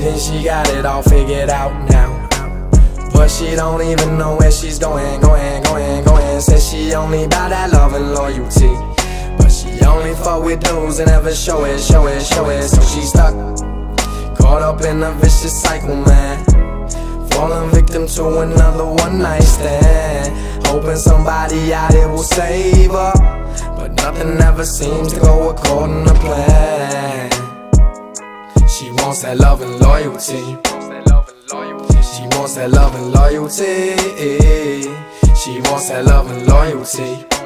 Thinks she got it all figured out now. But she don't even know where she's going, going, going, going. Says she only bout that love and loyalty. But she only fuck with dudes and never show it, show it, show it. So she stuck, caught up in a vicious cycle, man. Falling victim to another one night stand. Hoping somebody out here will save her. But nothing ever seems to go according wants that love and loyalty. She wants that love and loyalty. She wants that love and loyalty.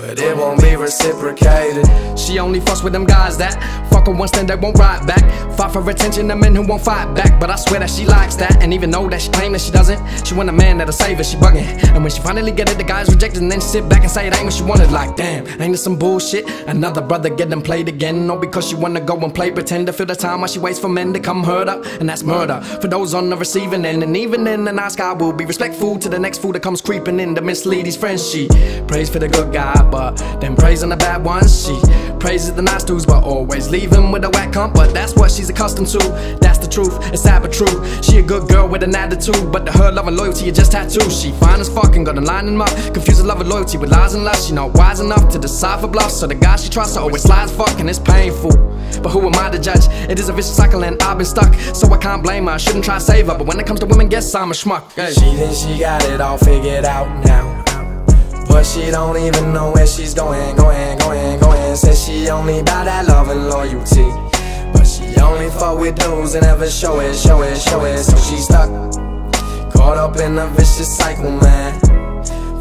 But it won't be reciprocated. She only fucks with them guys that fuck her once, then they won't ride back. Fight for attention, the men who won't fight back. But I swear that she likes that. And even though that she claim that she doesn't, she want a man that'll save her. She bugging. And when she finally get it, the guy's rejected. And then she sit back and say it ain't what she wanted. Like, damn, ain't this some bullshit? Another brother getting played again. No, because she wanna go and play pretend to fill the time while she waits for men to come hurt her. And that's murder for those on the receiving end. And even then, the nice guy will be respectful to the next fool that comes creeping in to mislead his friends. She prays for the good guy, but then prays on the bad ones. She praises the nice dudes, but always leave him with a whack cunt. But that's what she's accustomed to. That's the truth. It's sad but true. She a good girl with an attitude, but to her love and loyalty are just tattoos. She fine as fuck and gonna line him up. Confuses love and loyalty with lies and lust. She not wise enough to decipher bluffs. So the guy she trusts are always lies fuck and it's painful. But who am I to judge? It is a vicious cycle and I've been stuck. So I can't blame her. I shouldn't try to save her. But when it comes to women, guess I'm a schmuck. Hey. She thinks she got it all figured out now. But she don't even know where she's going, going, going, going. Says she only bout that love and loyalty. But she only fuck with dudes and never show it, show it, show it. So she stuck, caught up in a vicious cycle, man.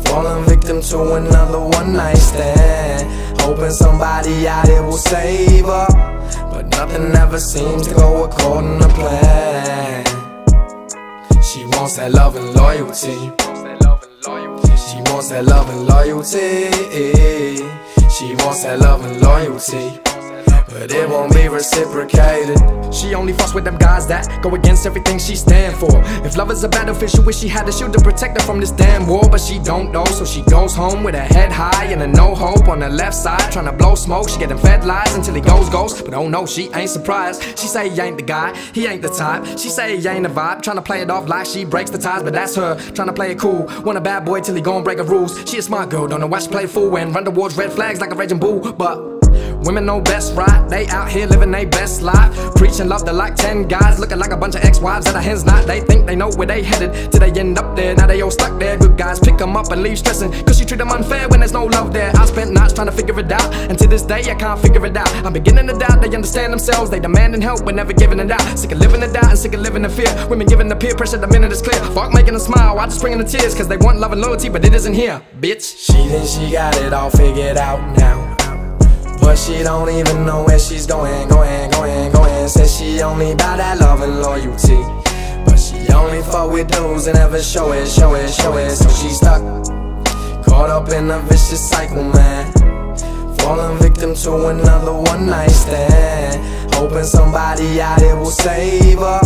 Falling victim to another one night stand. Hoping somebody out here will save her. But nothing ever seems to go according to plan. She wants that love and loyalty. She wants that love and loyalty. She wants that love and loyalty. But it won't be reciprocated. She only fucks with them guys that go against everything she stand for. If love is a battlefield, she wish she had a shield to protect her from this damn war. But she don't know, so she goes home with her head high and a no hope on the left side, trying to blow smoke. She getting fed lies until he goes ghost. But oh no, she ain't surprised. She say he ain't the guy, he ain't the type. She say he ain't the vibe, trying to play it off like she breaks the ties. But that's her, trying to play it cool. Want a bad boy till he gon' break the rules. She a smart girl, don't know why she play fool and run towards red flags like a raging bull. But Women know best, right? They out here living their best life. Preaching love to like 10 guys, looking like a bunch of ex wives that are hens not. They think they know where they headed, till they end up there. Now they all stuck there. Good guys pick them up and leave stressing, cause you treat them unfair when there's no love there. I spent nights trying to figure it out, and to this day I can't figure it out. I'm beginning to doubt they understand themselves, they demanding help but never giving it out. Sick of living in doubt and sick of living in fear. Women giving the peer pressure, the minute is clear. Fuck making them smile, I just bringing the tears, cause they want love and loyalty, but it isn't here, bitch. She thinks she got it all figured out now. She don't even know where she's going, going, going, going. Says she only bout that love and loyalty. But she only fuck with dudes and never show it, show it, show it. So she stuck, caught up in a vicious cycle, man. Falling victim to another one night stand. Hoping somebody out here will save her.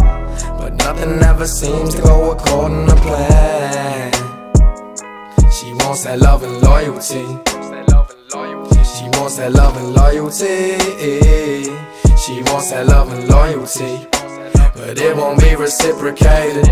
But nothing ever seems to go according to plan. She wants that love and loyalty. She wants that love and loyalty. She wants that love and loyalty. But it won't be reciprocated.